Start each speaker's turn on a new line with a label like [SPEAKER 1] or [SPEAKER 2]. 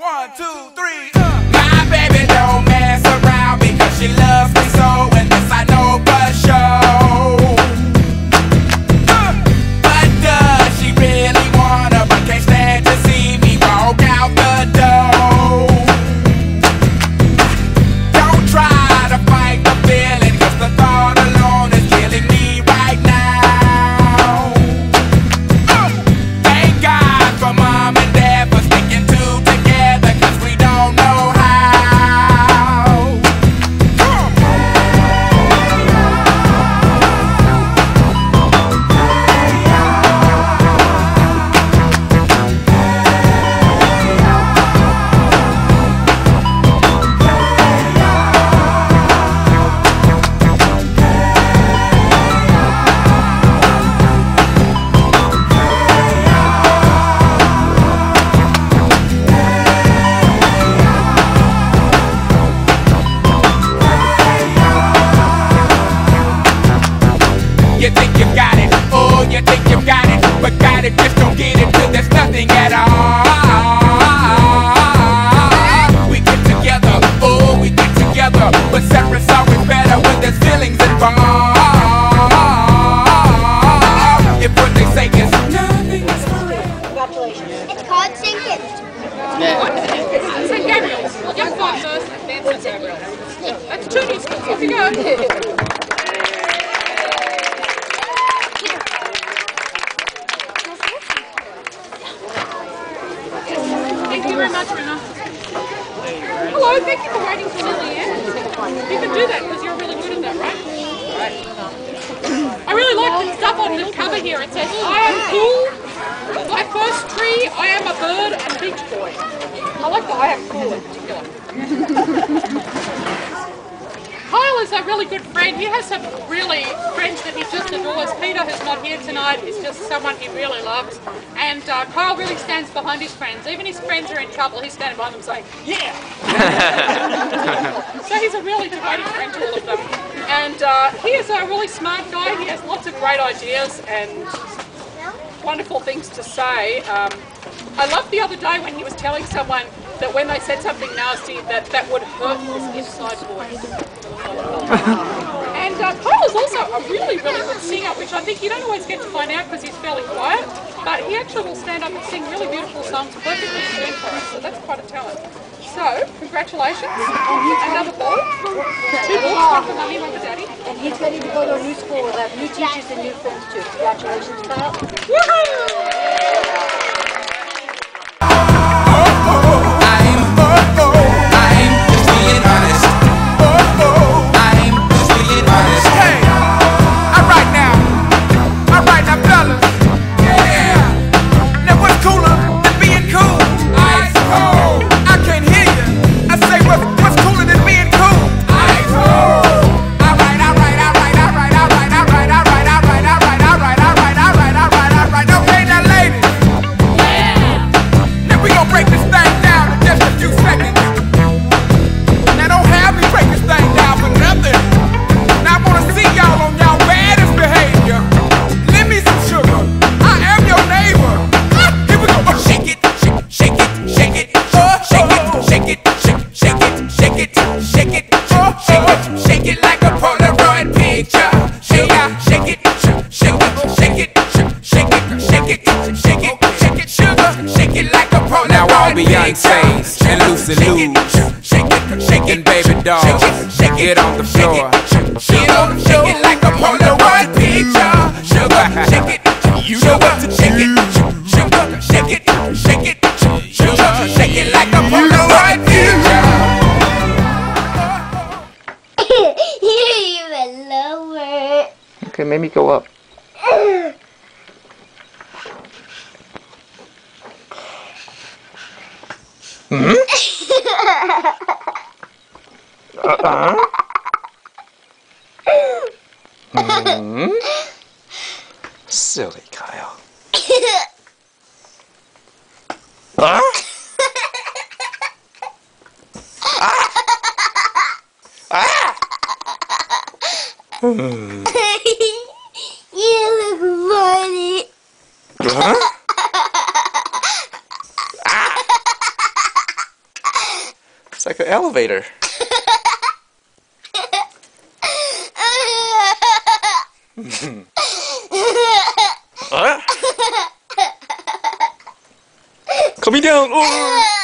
[SPEAKER 1] One, two, three. Uh. But got it, just don't get it till there's nothing at all. We get together, oh, we get together, but separate's always better when there's feelings involved. If what they say is nothing is.
[SPEAKER 2] Congratulations. It's called St. Gift.
[SPEAKER 3] St. Gabriel's. Young Foxes. Then St. Gabriel's. That's two new schools. Off you go. Very much, Rena. Hello, thank you for waiting for Lillian. You can do that because you're really good at that, right? I really like the stuff on the cover here. It says, I am cool, my first tree, I am a bird, and beach boy. I like the I am cool in particular. Is a really good friend. He has some really friends that he just adores. Peter, who's not here tonight, is just someone he really loves. And uh, Kyle really stands behind his friends. Even his friends are in trouble, he's standing behind them saying, yeah! so he's a really devoted friend to all of them. And uh, he is a really smart guy. He has lots of great ideas and wonderful things to say. Um, I loved the other day when he was telling someone that when they said something nasty, that that would hurt his inside voice. and uh, is also a really, really good singer, which I think you don't always get to find out because he's fairly quiet. But he actually will stand up and sing really beautiful songs perfectly tuned for us, so that's quite a talent. So, congratulations. Another ball. Two balls, one for mummy, one for daddy.
[SPEAKER 4] And he's ready to go to a new school with have new teachers and new friends too. Congratulations, Kyle.
[SPEAKER 3] Woohoo!
[SPEAKER 5] All Beyonces and Lucy Liu's and baby dolls, get on the floor.
[SPEAKER 1] Get on the floor. Shake it like a Polaroid picture. Sugar, shake it. You know what to shake it. Sugar, shake it, shake it. Sugar, shake it like a Polaroid picture.
[SPEAKER 2] you even lower.
[SPEAKER 6] Okay, maybe go up. Uh-uh. Hmm? Silly Kyle. Huh? Ah!
[SPEAKER 2] you look funny.
[SPEAKER 6] Huh? It's like an elevator. Coming down. Oh.